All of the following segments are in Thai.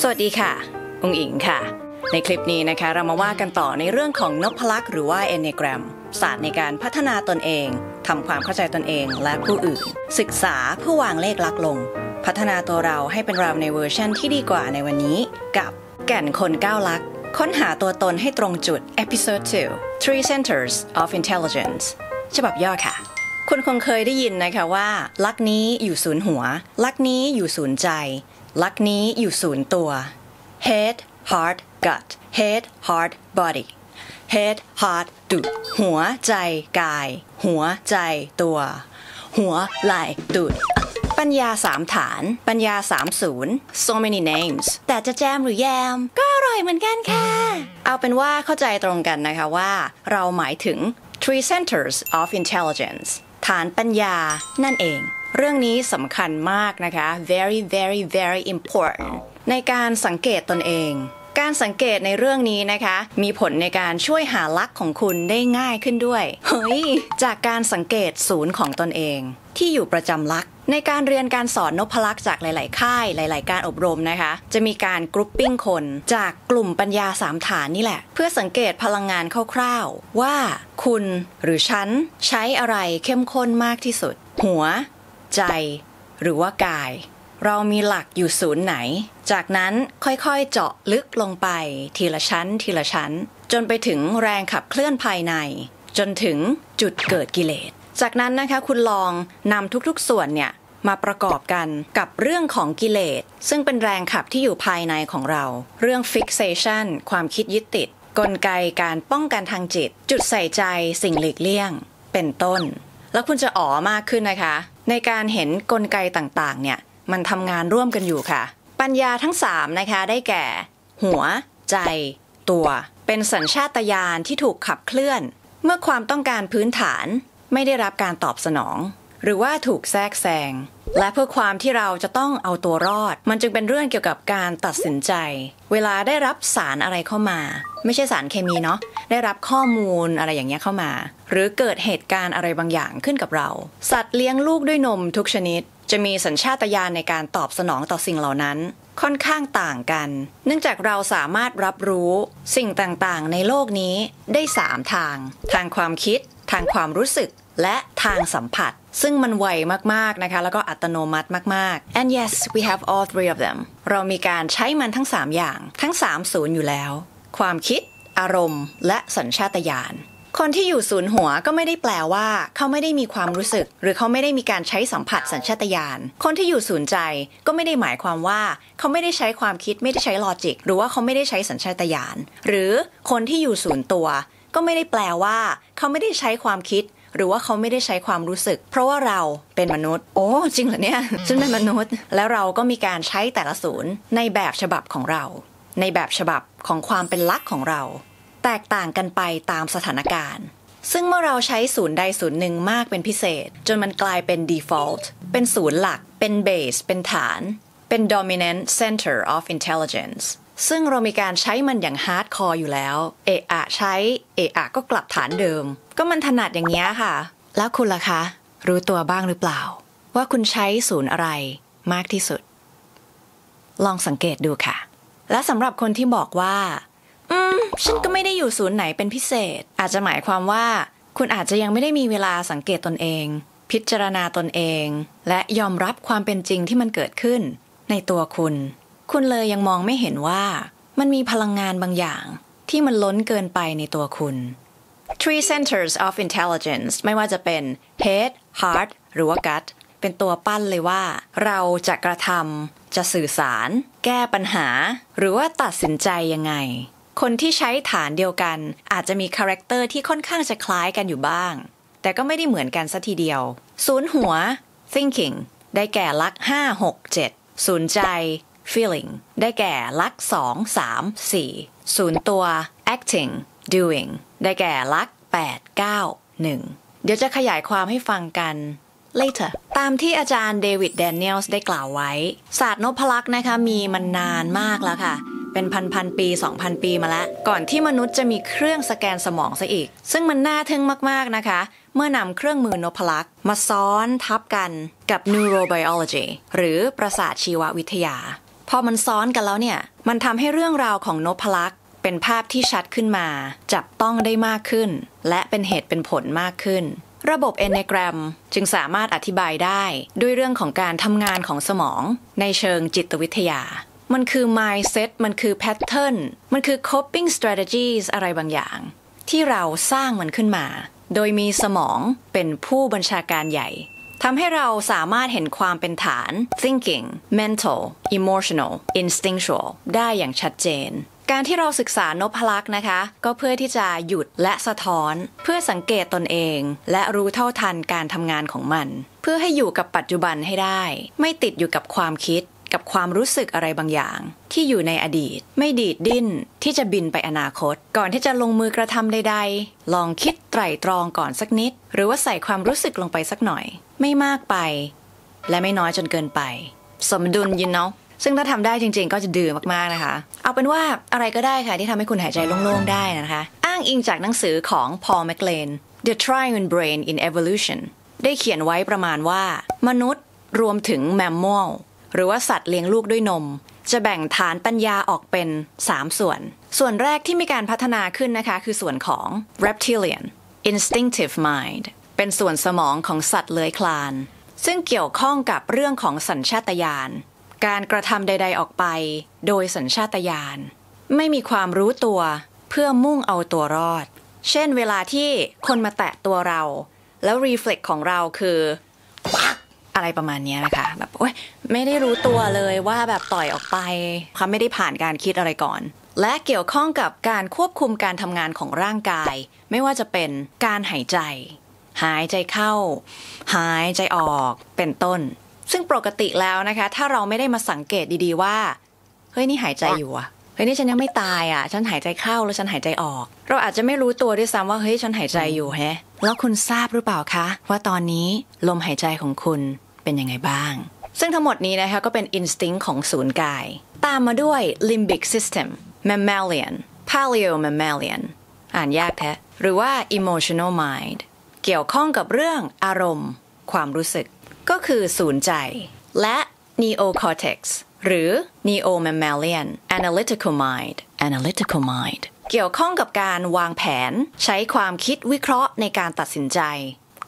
สวัสดีค่ะ องอิงค่ะ ในคลิปนี้นะคะ เรามาว่ากันต่อในเรื่องของนพลักษ์หรือว่า Enneagram ศาสตร์ในการพัฒนาตนเองทำความเข้าใจตนเองและผู้อื่น ศึกษาเพื่อวางเลขลักลง พัฒนาตัวเราให้เป็นเราในเวอร์ชันที่ดีกว่าในวันนี้ กับแก่นคนก้าวลัก ค้นหาตัวตนให้ตรงจุด Episode 2 Three Centers of Intelligence ฉบับย่อค่ะ คุณคงเคยได้ยินนะคะว่าลักนี้อยู่ศูนย์หัว ลักนี้อยู่ศูนย์ใจ ลักนี้อยู่ศูนย์ตัว head heart gut head heart body head heart ดุดหัวใจกาย หัวใจตัว หัวไหล่ดุดปัญญาสามฐาน ปัญญาสามศูนย์ so many names แต่จะแจมหรือแยม ก็อร่อยเหมือนกันค่ะ เอาเป็นว่าเข้าใจตรงกันนะคะว่า เราหมายถึง three centers of intelligence ฐานปัญญานั่นเอง เรื่องนี้สำคัญมากนะคะ very very very important ในการสังเกตตนเองการสังเกตในเรื่องนี้นะคะ มีผลในการช่วยหาลักษ์ของคุณได้ง่ายขึ้นด้วย เฮ้ย จากการสังเกตศูนย์ของตนเอง ที่อยู่ประจำลักษ์ ในการเรียนการสอนนพลักษ์จากหลาย ๆ ค่าย หลาย ๆ การอบรมนะคะ จะมีการกรุ๊ปปิ้งคน จากกลุ่มปัญญาสามฐานนี่แหละ เพื่อสังเกตพลังงานคร่าว ๆ ว่า คุณหรือฉันใช้อะไรเข้มข้นมากที่สุด หัว ใจ หรือว่ากาย เรามีหลักอยู่ศูนย์ไหน จากนั้นค่อยๆ เจาะลึกลงไป ทีละชั้น ทีละชั้น จนไปถึงแรงขับเคลื่อนภายใน จนถึงจุดเกิดกิเลส จากนั้นนะคะคุณลองนำทุกๆส่วนเนี่ยมาประกอบกันกับเรื่องของกิเลส ซึ่งเป็นแรงขับที่อยู่ภายในของเรา เรื่อง fixation ความคิดยึดติด กลไกการป้องกันทางจิต จุดใส่ใจสิ่งหลีกเลี่ยง เป็นต้น แล้วคุณจะอ๋อมากขึ้นนะคะ ในการเห็นกลไกต่างๆ เนี่ยมันทำงานร่วมกันอยู่ค่ะ ปัญญาทั้ง 3 นะคะได้แก่ หัว ใจ ตัว เป็นสัญชาตญาณที่ถูกขับเคลื่อน เมื่อความต้องการพื้นฐาน ไม่ได้รับการตอบสนอง หรือว่าถูกแทรกแซงและเพื่อความที่เราจะต้องเอาตัวรอด มันจึงเป็นเรื่องเกี่ยวกับการตัดสินใจ เวลาได้รับสารอะไรเข้ามา ไม่ใช่สารเคมีเนาะได้รับข้อมูลอะไรอย่างเงี้ยเข้ามา หรือเกิดเหตุการณ์อะไรบางอย่างขึ้นกับเรา สัตว์เลี้ยงลูกด้วยนมทุกชนิด จะมีสัญชาตญาณในการตอบสนองต่อสิ่งเหล่านั้น ค่อนข้างต่างกัน เนื่องจากเราสามารถรับรู้สิ่งต่างๆ ในโลกนี้ได้ 3 ทาง ทางความคิด ทางความรู้สึกและทางสัมผัส ซึ่งมันไวมากๆนะคะ แล้วก็อัตโนมัติมากๆ and yes we have all three of them เรามีการใช้มันทั้ง 3 อย่างทั้ง 3 ศูนย์อยู่แล้ว ความคิด อารมณ์ และสัญชาตญาณคนที่อยู่ศูนย์หัวก็ไม่ได้แปลว่า เขาไม่ได้มีความรู้สึก หรือเขาไม่ได้มีการใช้สัมผัสสัญชาตญาณคนที่อยู่ศูนย์ใจก็ไม่ได้หมายความว่า เขาไม่ได้ใช้ความคิดไม่ได้ใช้ลอจิก หรือว่าเขาไม่ได้ใช้สัญชาตญาณหรือคนที่อยู่ศูนย์ตัว ก็ไม่ได้แปลว่า เขาไม่ได้ใช้ความคิด หรือว่าเขาไม่ได้ใช้ความรู้สึก เพราะว่าเราเป็นมนุษย์ โอ้ จริงเหรอเนี่ยฉันเป็นมนุษย์ แล้วเราก็มีการใช้แต่ละศูนย์ในแบบฉบับของเรา ในแบบฉบับของความเป็นลักษณ์ของเรา แตกต่างกันไปตามสถานการณ์ซึ่งเมื่อเราใช้ศูนย์ใดศูนย์หนึ่งมากเป็นพิเศษ จนมันกลายเป็น default เป็นศูนย์หลัก เป็น base เป็นฐาน เป็น dominant center of intelligence ซึ่งเรามีการใช้มันอย่าง hardcore อยู่แล้ว เอะอะใช้ เอะอะก็กลับฐานเดิม ก็มันถนัดอย่างนี้ยค่ะ แล้วคุณล่ะคะ รู้ตัวบ้างหรือเปล่า ว่าคุณใช้ศูนย์อะไรมากที่สุด ลองสังเกตดูค่ะ และสำหรับคนที่บอกว่า อืม ฉันก็ไม่ได้อยู่ศูนย์ไหนเป็นพิเศษ อาจจะหมายความว่า คุณอาจจะยังไม่ได้มีเวลาสังเกตตนเอง พิจารณาตนเอง และยอมรับความเป็นจริงที่มันเกิดขึ้น ในตัวคุณ คุณเลยยังมองไม่เห็นว่า มันมีพลังงานบางอย่างที่มันล้นเกินไปในตัวคุณ Three centers of intelligence ไม่ว่าจะเป็น head heart หรือว่า gut เป็นตัวปั้นเลยว่า เราจะกระทำจะสื่อสาร แก้ปัญหา หรือว่าตัดสินใจยังไง คนที่ใช้ฐานเดียวกัน อาจจะมี character ที่ค่อนข้างจะคล้ายกันอยู่บ้าง แต่ก็ไม่ได้เหมือนกันซะทีเดียว ศูนย์หัว thinking ได้แก่ลักษณ์ 5 6 7 ศูนย์ใจ feeling ได้แก่ลักษณ์ 2 3 4ศูนย์ตัว acting doing ได้แก่ลักษณ์ 8 9 1เดี๋ยวจะขยายความให้ฟังกัน later ตามที่อาจารย์เดวิดแดเนียลส์ได้กล่าวไว้ ศาสตร์นพลักษณ์นะคะมีมันนานมากแล้วค่ะ เป็นพันพันปี 2,000 ปีมาแล้ว ก่อนที่มนุษย์จะมีเครื่องสแกนสมองซะอีก ซึ่งมันน่าทึ่งมาก ๆ นะคะ เมื่อนำเครื่องมือนพลักษ์มาซ้อนทับกันกับ neurobiology หรือประสาทชีววิทยา พอมันซ้อนกันแล้วเนี่ย มันทำให้เรื่องราวของนพลักษ์เป็นภาพที่ชัดขึ้นมา จับต้องได้มากขึ้น และเป็นเหตุเป็นผลมากขึ้น ระบบ Enneagram จึงสามารถอธิบายได้ด้วยเรื่องของการทำงานของสมอง ในเชิงจิตวิทยา มันคือ mindset มันคือ pattern มันคือ coping strategies อะไรบางอย่าง ที่เราสร้างมันขึ้นมา โดยมีสมองเป็นผู้บัญชาการใหญ่ ทำให้เราสามารถเห็นความเป็นฐาน thinking mental emotional instinctual ได้อย่างชัดเจน การที่เราศึกษานพลักษ์นะคะ ก็เพื่อที่จะหยุดและสะท้อน เพื่อสังเกตตนเอง และรู้เท่าทันการทำงานของมัน เพื่อให้อยู่กับปัจจุบันให้ได้ ไม่ติดอยู่กับความคิดกับความรู้สึกอะไรบางอย่าง ที่อยู่ในอดีต ไม่ดีดดิ้น ที่จะบินไปอนาคต ก่อนที่จะลงมือกระทำใด ๆ ลองคิดไตร่ตรองก่อนสักนิด หรือว่าใส่ความรู้สึกลงไปสักหน่อย ไม่มากไป และไม่น้อยจนเกินไป สมดุลยินเนาะซึ่งถ้าทำได้จริง ๆ ก็จะดื้อมากๆนะคะ เอาเป็นว่าอะไรก็ได้ค่ะที่ทำให้คุณหายใจโล่งๆได้นะคะ อ้างอิงจากหนังสือของ Paul McLean The Triune Brain in Evolution ได้เขียนไว้ประมาณว่า มนุษย์รวมถึงแมมมอลหรือว่าสัตว์เลี้ยงลูกด้วยนม จะแบ่งฐานปัญญาออกเป็น 3 ส่วน ส่วนแรกที่มีการพัฒนาขึ้นนะคะ คือส่วนของ reptilian instinctive mind เป็นส่วนสมองของสัตว์เลื้อยคลาน ซึ่งเกี่ยวข้องกับเรื่องของสัญชาตญาณ การกระทำใด ๆออกไป โดยสัญชาตญาณ ไม่มีความรู้ตัวเพื่อมุ่งเอาตัวรอด เช่นเวลาที่คนมาแตะตัวเรา แล้วรีเฟล็กของเราคืออะไรประมาณนี้นะคะแบบโอ๊ยไม่ได้รู้ตัวเลยว่าแบบต่อยออกไปเขาไม่ได้ผ่านการคิดอะไรก่อน และเกี่ยวข้องกับการควบคุมการทำงานของร่างกาย ไม่ว่าจะเป็นการหายใจ หายใจเข้า หายใจออกเป็นต้น ซึ่งปกติแล้วนะคะ ถ้าเราไม่ได้มาสังเกตดีๆว่า เฮ้ยนี่หายใจอยู่อะเฮ้ยนี่ฉันยังไม่ตายอะฉันหายใจเข้าแล้วฉันหายใจออก เราอาจจะไม่รู้ตัวด้วยซ้ำว่าเฮ้ยฉันหายใจอยู่แฮะ แล้วคุณทราบหรือเปล่าคะ ว่าตอนนี้ลมหายใจของคุณเป็นยังไงบ้าง ซึ่งทั้งหมดนี้นะคะก็เป็น instinct ของศูนย์กาย ตามมาด้วย limbic system mammalian paleo mammalian อ่านยากแท้หรือว่า emotional mind เกี่ยวข้องกับเรื่องอารมณ์ ความรู้สึก ก็คือศูนย์ใจ และ neocortex หรือ neo mammalian analytical mind analytical mind เกี่ยวข้องกับการวางแผน ใช้ความคิดวิเคราะห์ในการตัดสินใจ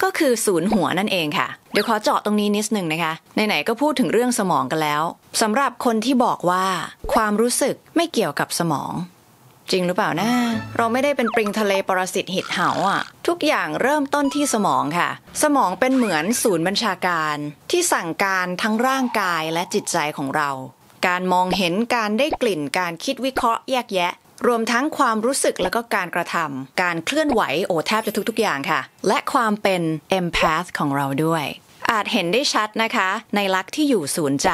ก็คือศูนย์หัวนั่นเองค่ะ เดี๋ยวขอเจาะตรงนี้นิดนึงนะคะ ไหนๆก็พูดถึงเรื่องสมองกันแล้วสำหรับคนที่บอกว่า ความรู้สึกไม่เกี่ยวกับสมอง จริงหรือเปล่านะ เราไม่ได้เป็นปริงทะเลปรสิตหิดเหาอะ ทุกอย่างเริ่มต้นที่สมองค่ะ สมองเป็นเหมือนศูนย์บัญชาการ ที่สั่งการทั้งร่างกายและจิตใจของเรา การมองเห็นการได้กลิ่นการคิดวิเคราะห์แยกแยะ รวมทั้งความรู้สึกแล้วก็การกระทำการเคลื่อนไหวโอแทบจะทุกๆอย่างค่ะ และความเป็น empath ของเราด้วย อาจเห็นได้ชัดนะคะ ในลักษณ์ที่อยู่ศูนย์ใจ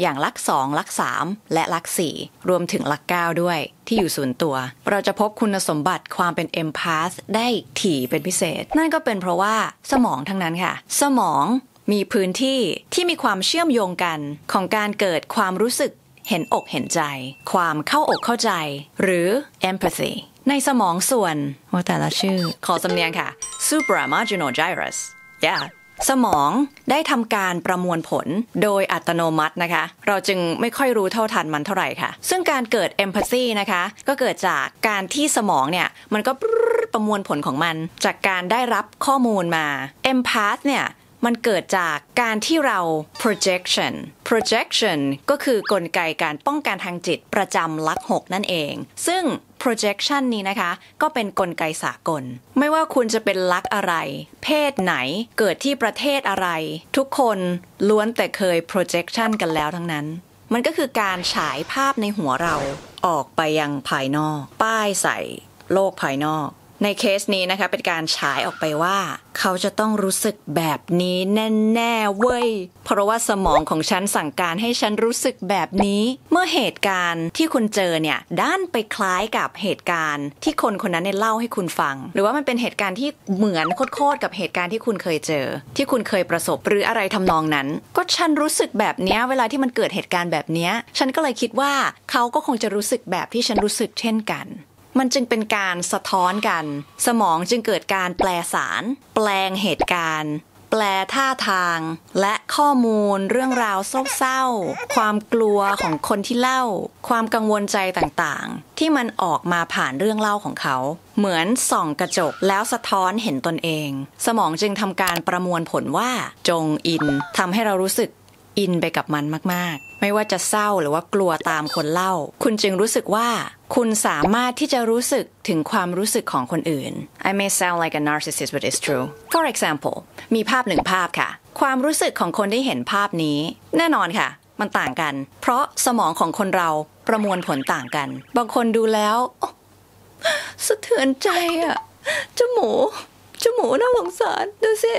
อย่างลักษณ์สองลักษณ์สามและลักษณ์สี่รวมถึงลักษณ์เก้าด้วย ที่อยู่ศูนย์ตัว เราจะพบคุณสมบัติความเป็น empath ได้ถี่เป็นพิเศษ นั่นก็เป็นเพราะว่าสมองทั้งนั้นค่ะ สมองมีพื้นที่ที่มีความเชื่อมโยงกันของการเกิดความรู้สึกเห็นอกเห็นใจ ความเข้าอกเข้าใจ หรือ empathy ในสมองส่วน ว่าแต่ละชื่อ ขอสำเนียงค่ะ supramarginal gyrus yeah สมองได้ทำการประมวลผลโดยอัตโนมัตินะคะ เราจึงไม่ค่อยรู้เท่าทันมันเท่าไหร่ค่ะ ซึ่งการเกิด empathy นะคะ ก็เกิดจากการที่สมองเนี่ย มันก็ประมวลผลของมัน จากการได้รับข้อมูลมา empath เนี่ยมันเกิดจากการที่เรา projection projection ก็คือกลไกการป้องกันทางจิตประจำลักหกนั่นเอง ซึ่ง projection นี้นะคะ ก็เป็นกลไกสากล ไม่ว่าคุณจะเป็นลักอะไร เพศไหนเกิดที่ประเทศอะไร ทุกคนล้วนแต่เคย projection กันแล้วทั้งนั้น มันก็คือการฉายภาพในหัวเราออกไปยังภายนอก ป้ายใส่โลกภายนอก ในเคสนี้นะคะเป็นการฉายออกไปว่า เขาจะต้องรู้สึกแบบนี้แน่ๆเว้ย เพราะว่าสมองของฉันสั่งการให้ฉันรู้สึกแบบนี้ เมื่อเหตุการณ์ที่คุณเจอเนี่ยด้านไปคล้ายกับเหตุการณ์ที่คนคนนั้นเนี่ยเล่าให้คุณฟัง หรือว่ามันเป็นเหตุการณ์ที่เหมือนโคตรๆกับเหตุการณ์ที่คุณเคยเจอ ที่คุณเคยประสบหรืออะไรทำนองนั้น ก็ฉันรู้สึกแบบนี้เวลาที่มันเกิดเหตุการณ์แบบนี้ฉันก็เลยคิดว่าเขาก็คงจะรู้สึกแบบที่ฉันรู้สึกเช่นกัน มันจึงเป็นการสะท้อนกัน สมองจึงเกิดการแปลสาร แปลงเหตุการณ์ แปลท่าทาง และข้อมูลเรื่องราวเศร้าๆความกลัวของคนที่เล่า ความกังวลใจต่างๆ ที่มันออกมาผ่านเรื่องเล่าของเขา เหมือนส่องกระจกแล้วสะท้อนเห็นตนเอง สมองจึงทำการประมวลผลว่า จงอินทำให้เรารู้สึกอินไปกับมันมากๆ ไม่ว่าจะเศร้าหรือว่ากลัวตามคนเล่า คุณจึงรู้สึกว่า คุณสามารถที่จะรู้สึกถึงความรู้สึกของคนอื่น I may sound like a narcissist but it's true for example มีภาพหนึ่งภาพค่ะ ความรู้สึกของคนที่เห็นภาพนี้ แน่นอนค่ะ มันต่างกัน เพราะสมองของคนเราประมวลผลต่างกัน บางคนดูแล้วสะเทือนใจอะจมูเจมูน่าสงสารดูสิ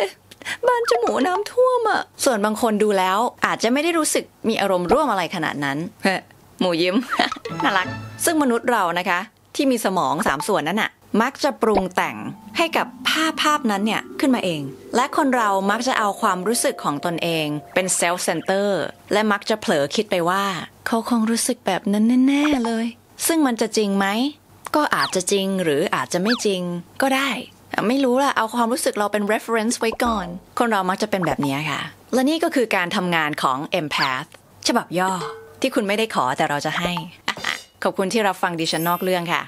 บ้านจมูกน้ำท่วมอะส่วนบางคนดูแล้วอาจจะไม่ได้รู้สึกมีอารมณ์ร่วมอะไรขนาดนั้น หมูยิ้ม น่ารัก ซึ่งมนุษย์เรานะคะ ที่มีสมองสามส่วนนั้นน่ะมักจะปรุงแต่งให้กับภาพภาพนั้นเนี่ย ขึ้นมาเอง และคนเรามักจะเอาความรู้สึกของตนเองเป็น self center และมักจะเผลอคิดไปว่า เขาคงรู้สึกแบบนั้นแน่ๆเลย ซึ่งมันจะจริงไหม ก็อาจจะจริงหรืออาจจะไม่จริงก็ได้ ไม่รู้ล่ะ เอาความรู้สึกเราเป็น reference ไว้ก่อน คนเรามักจะเป็นแบบนี้ค่ะ และนี่ก็คือการทำงานของ empath ฉบับย่อ ที่คุณไม่ได้ขอแต่เราจะให้ ขอบคุณที่รับฟังดิฉันนอกเรื่องค่ะ